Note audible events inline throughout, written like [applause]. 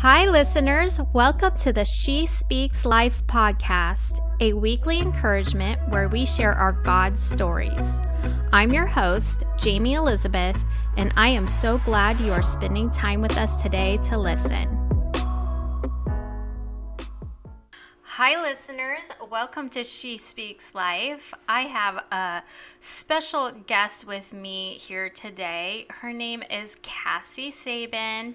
Hi, listeners. Welcome to the She Speaks Life podcast, a weekly encouragement where we share our God stories. I'm your host, Jayme Elizabeth, and I am so glad you are spending time with us today to listen. Hi, listeners. Welcome to She Speaks Life. I have a special guest with me here today. Her name is Cassie Sabin,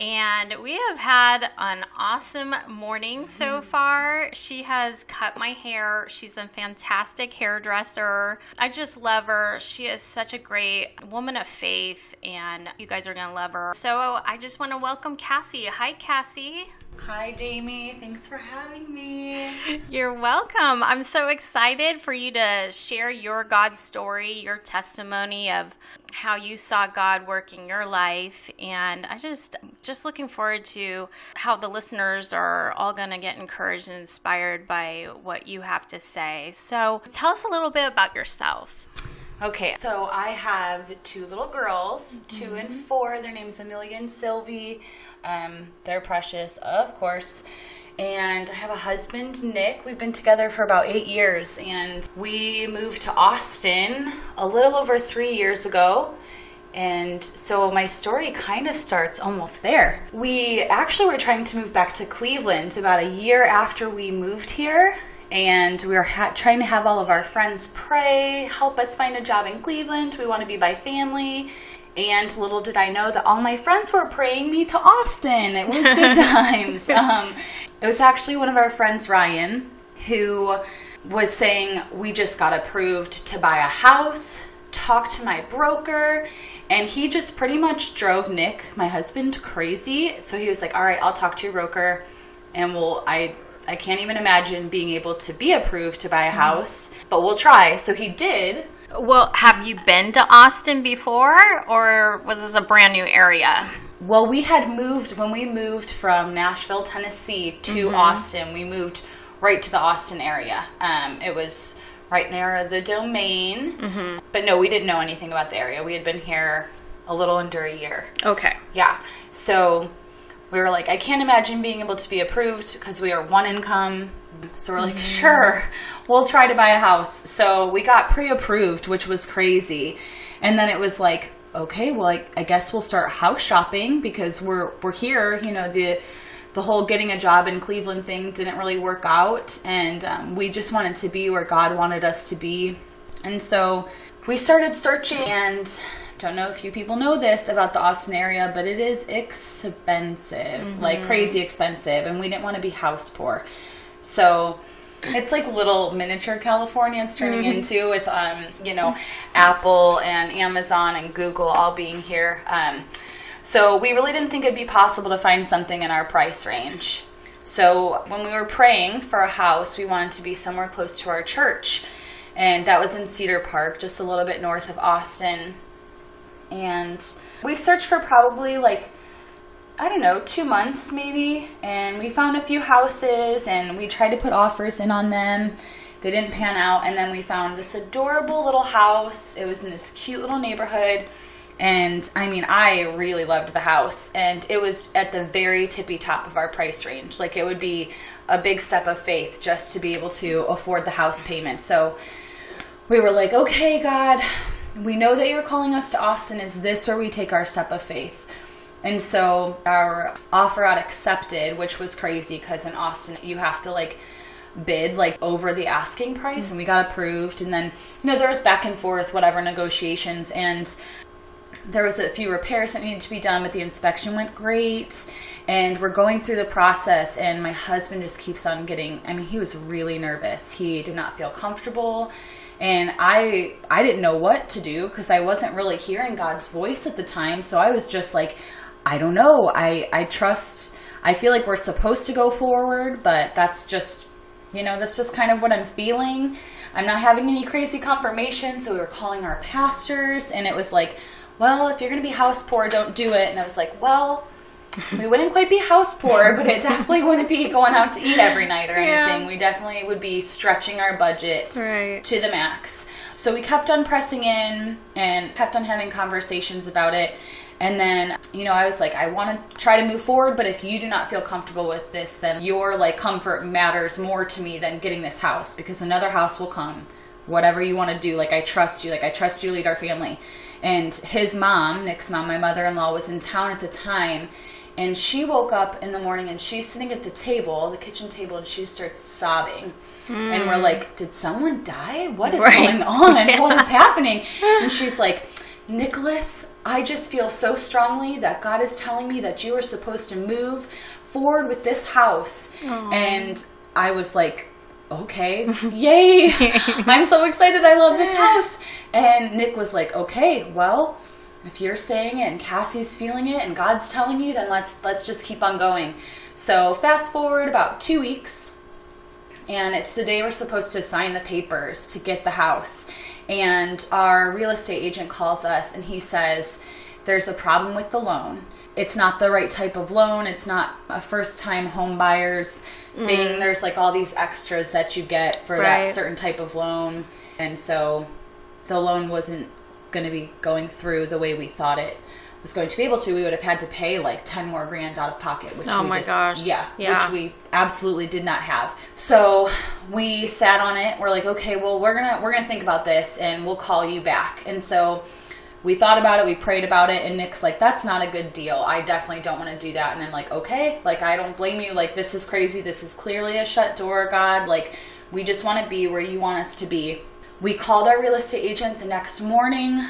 and we have had an awesome morning so mm-hmm. far. She has cut my hair. She's a fantastic hairdresser. I just love her. She is such a great woman of faith, and you guys are going to love her. So I just want to welcome Cassie. Hi, Cassie. Hi, Jayme. Thanks for having me. You're welcome. I'm so excited for you to share your God story, your testimony of how you saw God work in your life and I just just looking forward to how the listeners are all going to get encouraged and inspired by what you have to say. So, tell us a little bit about yourself. Okay, so I have two little girls, mm-hmm. 2 and mm-hmm. four. Their names Amelia and Sylvie. Um, they're precious, of course. And I have a husband, Nick. We've been together for about eight years, and we moved to Austin a little over three years ago. And so my story kind of starts almost there. We actually were trying to move back to Cleveland about a year after we moved here. And we were ha- trying to have all of our friends pray, help us find a job in Cleveland. We want to be by family. And little did I know that all my friends were praying me to Austin. It was good [laughs] times. Um, it was actually one of our friends, Ryan, who was saying, We just got approved to buy a house, talk to my broker. And he just pretty much drove Nick, my husband, crazy. So he was like, All right, I'll talk to your broker and we'll, I, I can't even imagine being able to be approved to buy a house, but we'll try. So he did. Well, have you been to Austin before, or was this a brand new area? Well, we had moved when we moved from Nashville, Tennessee to mm-hmm. Austin. We moved right to the Austin area. Um, it was right near the domain. Mm-hmm. But no, we didn't know anything about the area. We had been here a little under a year. Okay. Yeah. So we were like, I can't imagine being able to be approved because we are one income. So we're like, mm-hmm. sure, we'll try to buy a house. So we got pre approved, which was crazy. And then it was like, okay, well, I, I guess we'll start house shopping because we're, we're here. You know, the, the whole getting a job in Cleveland thing didn't really work out. And um, we just wanted to be where God wanted us to be. And so we started searching and don't know if you people know this about the Austin area, but it is expensive, mm-hmm. like crazy expensive, and we didn't want to be house poor. So it's like little miniature California it's turning mm-hmm. into with um, you know, Apple and Amazon and Google all being here. Um, so we really didn't think it'd be possible to find something in our price range. So when we were praying for a house, we wanted to be somewhere close to our church. And that was in Cedar Park, just a little bit north of Austin and we searched for probably like I don't know, two months maybe, and we found a few houses and we tried to put offers in on them. They didn't pan out, and then we found this adorable little house. It was in this cute little neighborhood, and I mean, I really loved the house, and it was at the very tippy top of our price range. Like, it would be a big step of faith just to be able to afford the house payment. So we were like, okay, God, we know that you're calling us to Austin. Is this where we take our step of faith? And so our offer got accepted, which was crazy because in Austin you have to like bid like over the asking price and we got approved and then you know there was back and forth whatever negotiations and there was a few repairs that needed to be done but the inspection went great and we're going through the process and my husband just keeps on getting i mean he was really nervous he did not feel comfortable and i i didn't know what to do because i wasn't really hearing god's voice at the time. So i was just like i don't know. I i trust i feel like we're supposed to go forward but that's just you know that's just kind of what i'm feeling. I'm not having any crazy confirmation so we were calling our pastors and it was like well if you're going to be house poor don't do it. And i was like well we wouldn't quite be house poor, but it definitely wouldn't be going out to eat every night or anything. Yeah. We definitely would be stretching our budget right. to the max. So we kept on pressing in and kept on having conversations about it. And then, you know, I was like, I want to try to move forward, but if you do not feel comfortable with this, then your like comfort matters more to me than getting this house because another house will come. Whatever you want to do, like I trust you, like I trust you to lead our family. And his mom, Nick's mom, my mother in law, was in town at the time. And she woke up in the morning and she's sitting at the table, the kitchen table, and she starts sobbing. And we're hmm. like, Did someone die? What is Right. going [laughs] on? What is happening? And she's like, Nicholas, I just feel so strongly that God is telling me that you are supposed to move forward with this house. And I was like, okay, [laughs] yay. [laughs] I'm so excited. I love this house. And Nick was like, okay, well, if you're saying it and Cassie's feeling it and God's telling you, then let's let's just keep on going. So fast forward about two weeks, and it's the day we're supposed to sign the papers to get the house. And our real estate agent calls us and he says, There's a problem with the loan. It's not the right type of loan. It's not a first time home buyer's thing. Mm. There's like all these extras that you get for Right. that certain type of loan. And so the loan wasn't going to be going through the way we thought it was going to be able to. We would have had to pay like 10 more grand out of pocket, which Oh we my just, gosh. yeah, Yeah. which we absolutely did not have. So we sat on it. We're like, okay, well, we're gonna we're gonna think about this, and we'll call you back. And so we thought about it. We prayed about it, and Nick's like, that's not a good deal. I definitely don't want to do that. And I'm like, okay, like I don't blame you. Like this is crazy. This is clearly a shut door, God. Like we just want to be where you want us to be. We called our real estate agent the next morning.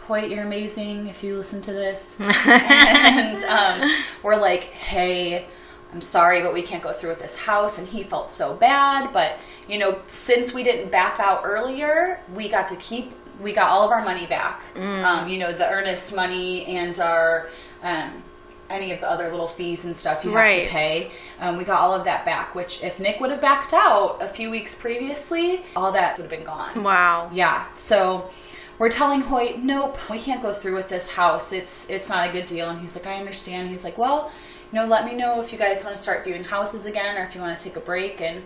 Hoyt, you're amazing if you listen to this. [laughs] and um, we're like, hey, I'm sorry, but we can't go through with this house. And he felt so bad. But, you know, since we didn't back out earlier, we got to keep, we got all of our money back. Um, you know, the earnest money and our, um, any of the other little fees and stuff you have Right. to pay. Um, we got all of that back, which if Nick would have backed out a few weeks previously, all that would have been gone. Wow. Yeah. So we're telling Hoyt, nope, we can't go through with this house. It's it's not a good deal. And he's like, I understand. He's like, well, you know, let me know if you guys want to start viewing houses again or if you want to take a break. And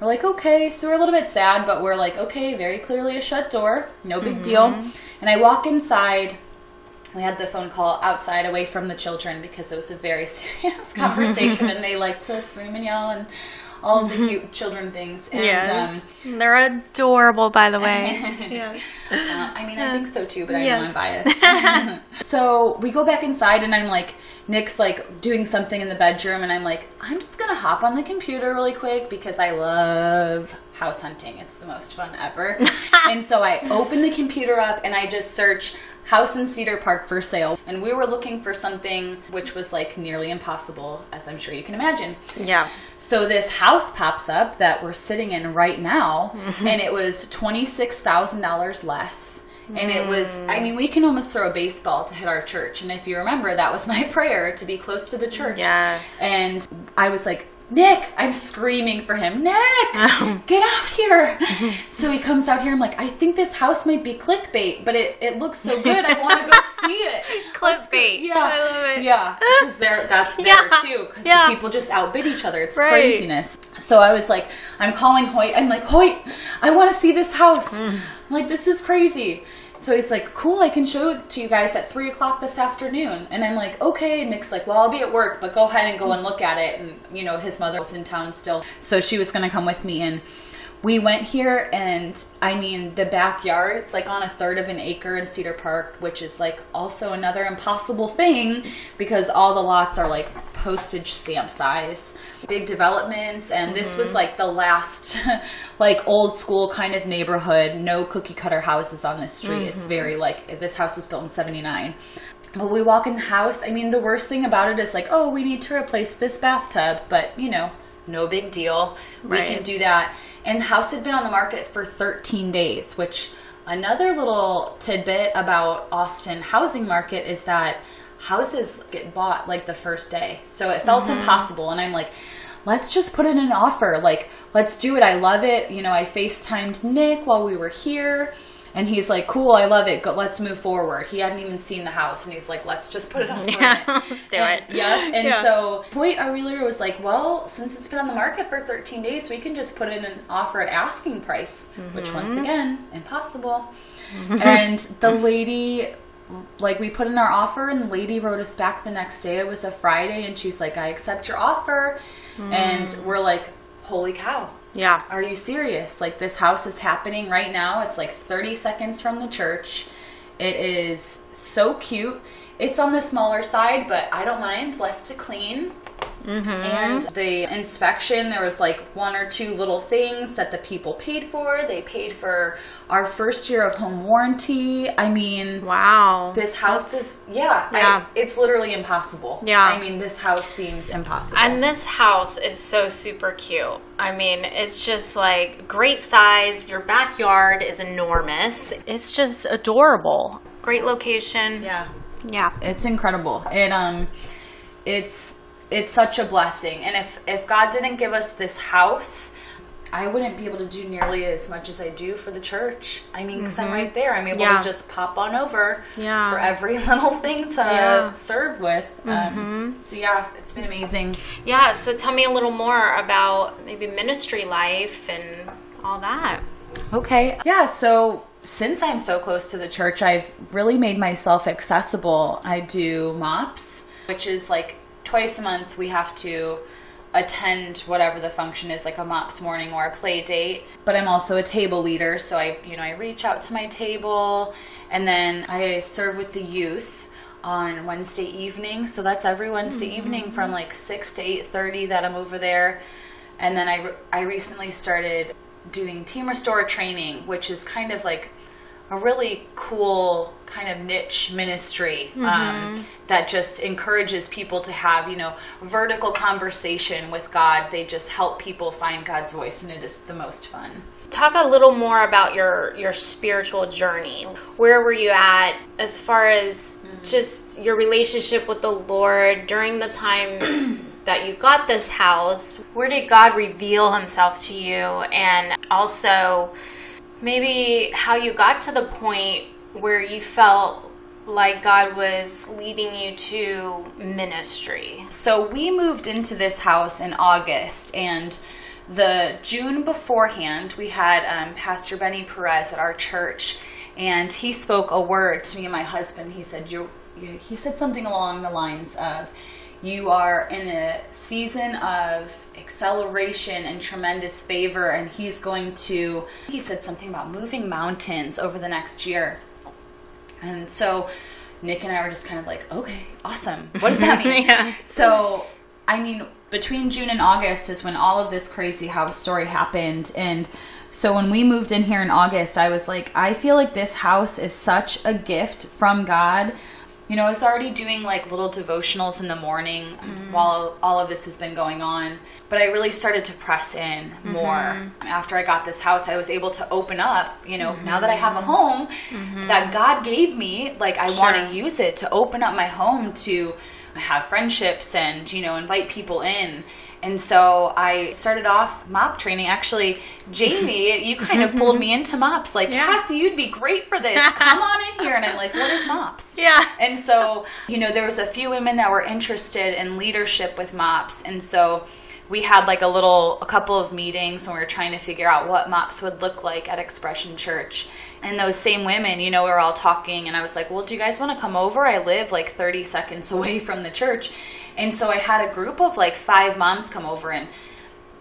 we're like, okay. So we're a little bit sad, but we're like, okay, very clearly a shut door, no big deal. And I walk inside. We had the phone call outside away from the children because it was a very [laughs] serious conversation and they like to scream and yell and all the cute children things. And Yes. um, They're adorable, by the way. [laughs] yeah. Uh, I mean, I think so too, but I Yes. know I'm biased. [laughs] so we go back inside, and I'm like, Nick's like doing something in the bedroom, and I'm like, I'm just gonna hop on the computer really quick because I love house hunting. It's the most fun ever. [laughs] and so I open the computer up and I just search house in Cedar Park for sale. And we were looking for something which was like nearly impossible, as I'm sure you can imagine. Yeah. So this house pops up that we're sitting in right now, mm-hmm. and it was twenty six thousand dollars less. And it was, I mm. mean, we can almost throw a baseball to hit our church. And if you remember, that was my [laughs] prayer to be close to the church. Yes. And I was like, Nick, I'm screaming for him. Nick, get out here. [laughs] so he comes out here. I'm like, I think this house might be clickbait, but it, it looks so good. I want to go see it. [laughs] Clickbait. Yeah, I love it. Yeah, because they're that's [laughs] there Yeah. too. Because Yeah. people just outbid each other. It's Right. craziness. So I was like, I'm calling Hoyt. I'm like, Hoyt, I want to see this house. Mm. I'm like, this is crazy. So he's like, cool, I can show it to you guys at three o'clock this afternoon. And I'm like, okay. And Nick's like, well, I'll be at work, but go ahead and go and look at it. And you know, his mother was in town still, so she was gonna come with me and we went here and i mean the backyard it's like on a third of an acre in cedar park which is like also another impossible thing because all the lots are like postage stamp size. Big developments and this was mm-hmm. like the last [laughs] like old school kind of neighborhood. No cookie cutter houses on this street. It's mm-hmm. very like this house was built in 79 but we walk in the house. I mean, the worst thing about it is like, oh, we need to replace this bathtub, but you know, no big deal. We Right. can do that. And the house had been on the market for 13 days, which another little tidbit about Austin housing market is that houses get bought like the first day. So it felt mm-hmm. impossible. And I'm like, let's just put in an offer. Like, let's do it. I love it. You know, I FaceTimed Nick while we were here. And he's like, cool, I love it. Go, let's move forward. He hadn't even seen the house. And he's like, let's just put it on [laughs] Yeah, let's do And- it. Yeah. And Yeah. so Hoyt, our realtor, was like, well, since it's been on the market for 13 days, we can just put in an offer at asking price, which Mm-hmm. once again, impossible. and the lady like we put in our offer and the lady wrote us back the next day it was a friday and she's like i accept your offer and we're like holy cow Yeah. are you serious? Like this house is happening right now. It's like 30 seconds from the church. It is so cute. It's on the smaller side but i don't mind. Less to clean and the inspection, there was like one or two little things that the people paid for. They paid for our first year of home warranty. I mean, Wow. this house is, yeah, I- Yeah. it's literally impossible. Yeah. I mean, this house seems impossible. And this house is so super cute. I mean, it's just like great size. Your backyard is enormous. It's just adorable. Great location. yeah. Yeah. it's incredible and um it's it's such a blessing and if if god didn't give us this house i wouldn't be able to do nearly as much as i do for the church i mean because i'm right there i'm able Yeah. to just pop on over Yeah. for every [laughs] little thing to Yeah. serve with um, so yeah it's been amazing Yeah. So tell me a little more about maybe ministry life and all that. Okay. Yeah, so since I'm so close to the church, I've really made myself accessible. I do MOPS, which is like twice a month we have to attend whatever the function is like a MOPS morning or a play date. But I'm also a table leader, so I, you know, I reach out to my table and then I serve with the youth on Wednesday evening. So that's every Wednesday mm-hmm. evening from like 6 to 8:30 that I'm over there. And then I, re- I recently started doing team restore training, which is kind of like a really cool kind of niche ministry um, that just encourages people to have you know vertical conversation with God. They just help people find God's voice, and it is the most fun. Talk a little more about your your spiritual journey. Where were you at as far as just your relationship with the Lord during the time [clears throat] that you got this house? Where did God reveal himself to you and also maybe how you got to the point where you felt like God was leading you to ministry? So we moved into this house in August, and the June beforehand, we had um, Pastor Benny Perez at our church, and he spoke a word to me and my husband. He said, "You," he said something along the lines of. You are in a season of acceleration and tremendous favor, and he's going to. He said something about moving mountains over the next year. And so Nick and I were just kind of like, okay, awesome. What does that [laughs] mean? Yeah. So, I mean, between June and August is when all of this crazy house story happened. And so when we moved in here in August, I was like, I feel like this house is such a gift from God. You know, I was already doing like little devotionals in the morning mm-hmm. while all of this has been going on. But I really started to press in mm-hmm. more. After I got this house, I was able to open up, you know, now that I have a mm-hmm. home that God gave me, like I want to use it to open up my home to have friendships and you know invite people in and so i started off mop training. Actually jayme [laughs] you kind of pulled me into mops. Like Yeah. cassie you'd be great for this. [laughs] Come on in here. And i'm like what is mops? Yeah. and so you know there was a few women that were interested in leadership with mops. And so we had like a little a couple of meetings when we were trying to figure out what mops would look like at expression church and those same women you know we were all talking and i was like well do you guys want to come over i live like 30 seconds [laughs] away from the church and so i had a group of like five moms come over and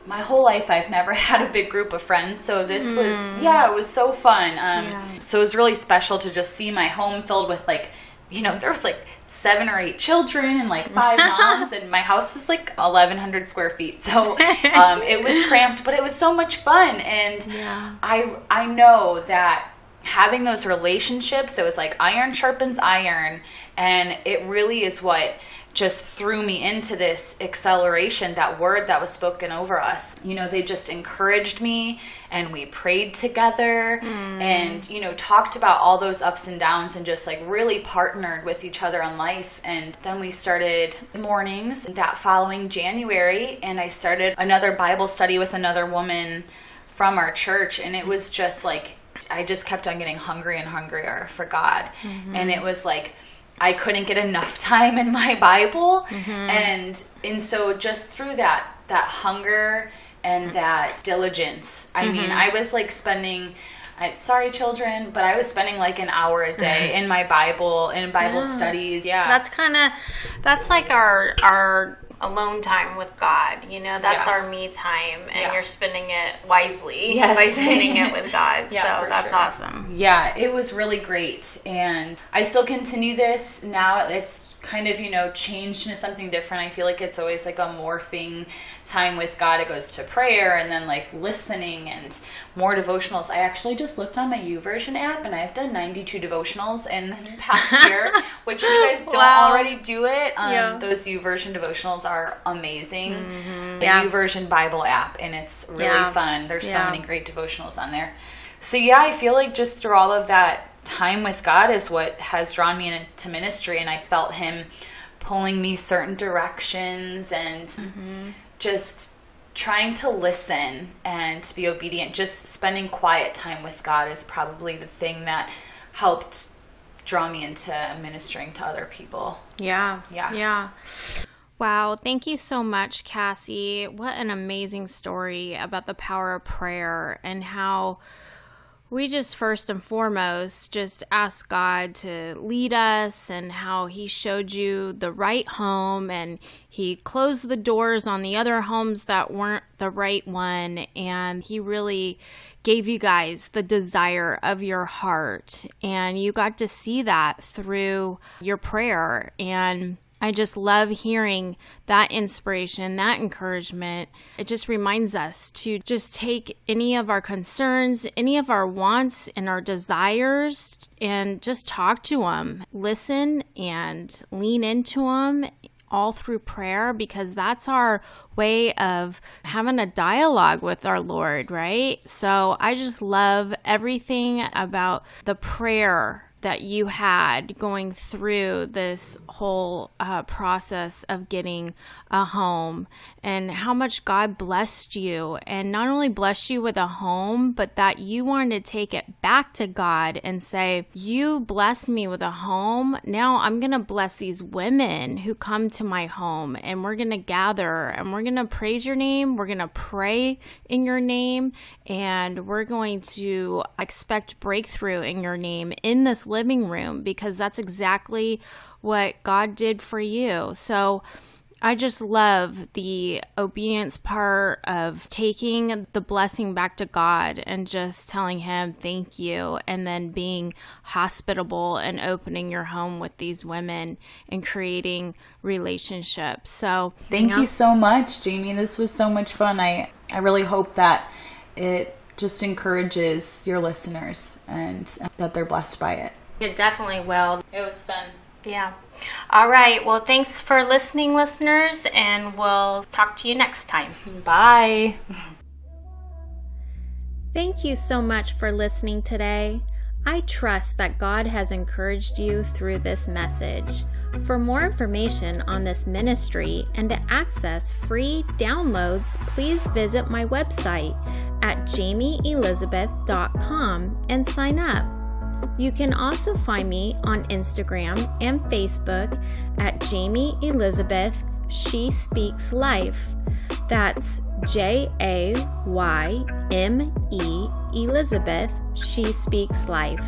my whole life I've never [laughs] had a big group of friends, so this was yeah, it was so fun. Um, Yeah. So it was really special to just see my home filled with like, you know, there was like seven or eight children and like five [laughs] moms, and my house is like eleven hundred square feet, so um, it was [laughs] cramped, but it was so much fun, and Yeah. I I know that having those relationships, it was like iron sharpens iron, and it really is what just threw me into this acceleration that word that was spoken over us. You know they just encouraged me and we prayed together mm. and you know talked about all those ups and downs and just like really partnered with each other on life. And then we started mornings that following january and i started another bible study with another woman from our church and it was just like I just kept on getting hungry and hungrier for God. Mm-hmm. And it was like I couldn't get enough [laughs] time in my Bible. Mm-hmm. And and so just through that that hunger and mm-hmm. that diligence. I mean, mm-hmm. I was like spending I'm sorry, children, but I was spending like an hour a day in my Bible in Bible Yeah. studies. Yeah, That's kind of that's like our our alone time with God. You know, that's Yeah. our me time, and Yeah. you're spending it wisely Yes. [laughs] by spending it with God. [laughs] Yeah, so that's sure. awesome. Yeah, it was really great. And I still continue this. Now it's kind of, you know, changed into something different. I feel like it's always like a morphing time with God. It goes to prayer and then like listening and more devotionals. I actually just looked on my YouVersion app and I've done 92 devotionals in the past year, [laughs] which if you guys don't Wow. already do it, um, Yeah. those YouVersion devotionals are amazing. Mm-hmm. The Yeah. YouVersion Bible app and it's really Yeah. fun. There's so many great devotionals on there. So yeah, I feel like just through all of that time with God is what has drawn me into ministry and I felt him pulling me certain directions and mm-hmm. just trying to listen and to be obedient. Just spending quiet time with God is probably the thing that helped draw me into ministering to other people. Yeah. Yeah. Yeah. Wow. Thank you so much, Cassie. What an amazing story about the power of prayer and how we just first and foremost just ask God to lead us and how He showed you the right home and He closed the doors on the other homes that weren't the right one. And He really gave you guys the desire of your heart. And you got to see that through your prayer. And I just love hearing that inspiration, that encouragement. It just reminds us to just take any of our concerns, any of our wants and our desires, and just talk to them, listen and lean into them all through prayer because that's our way of having a dialogue with our Lord, right? So I just love everything about the prayer that you had going through this whole uh, process of getting a home and how much God blessed you and not only blessed you with a home, but that you wanted to take it back to God and say, You blessed me with a home. Now I'm going to bless these women who come to my home and we're going to gather and we're going to praise your name. We're going to pray in your name and we're going to expect breakthrough in your name in this living room because that's exactly what God did for you. So I just love the obedience part of taking the blessing back to God and just telling Him thank you, and then being hospitable and opening your home with these women and creating relationships. So, Thank Yeah. you so much, Jayme. This was so much fun. I, I really hope that it just encourages your listeners and that they're blessed by it. It definitely will. It was fun. Yeah. All right. Well, thanks for listening, listeners, and we'll talk to you next time. [laughs] Bye. Thank you so much for listening today. I trust that God has encouraged you through this message. For more information on this ministry and to access free downloads, please visit my website at jaymeelizabeth.com and sign up. You can also find me on Instagram and Facebook at Jayme Elizabeth She Speaks Life. That's J A Y M E Elizabeth She Speaks Life.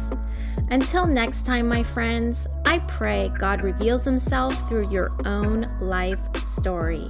Until next time, my friends, I pray God reveals Himself through your own life story.